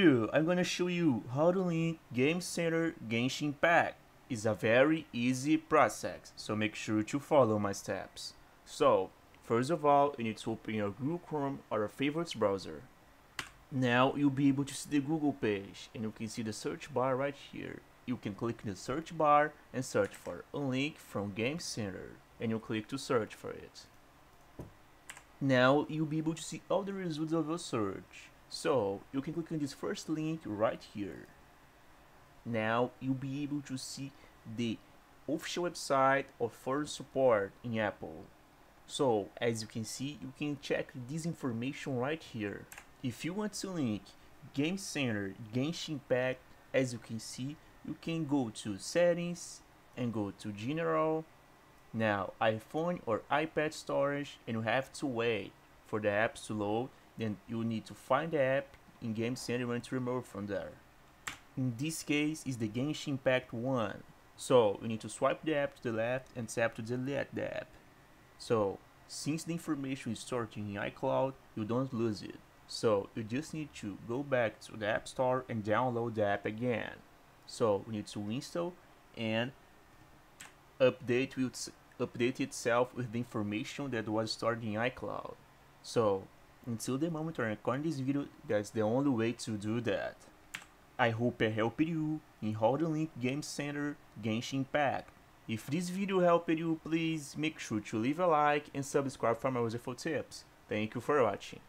video, I'm gonna show you how to link Game Center Genshin Impact. It's a very easy process, so make sure to follow my steps. So, first of all, you need to open your Google Chrome or your favorites browser. Now you'll be able to see the Google page and you can see the search bar right here. You can click the search bar and search for a link from Game Center and you click to search for it. Now you'll be able to see all the results of your search. So you can click on this first link right here. Now you'll be able to see the official website of foreign support in Apple. So as you can see, you can check this information right here. If you want to link Game Center Genshin Impact, as you can see, you can go to settings and go to general now, iPhone or iPad storage and you have to wait for the apps to load, then you need to find the app in Game Center and remove from there. In this case, is the Genshin Impact 1. So, you need to swipe the app to the left and tap to delete the app. So, since the information is stored in iCloud, you don't lose it. So, you just need to go back to the App Store and download the app again. So, you need to install and update with update itself with the information that was stored in iCloud. So, until the moment I record this video, that's the only way to do that. I hope I helped you in to link Game Center Genshin Impact. If this video helped you, please make sure to leave a like and subscribe for more useful tips. Thank you for watching.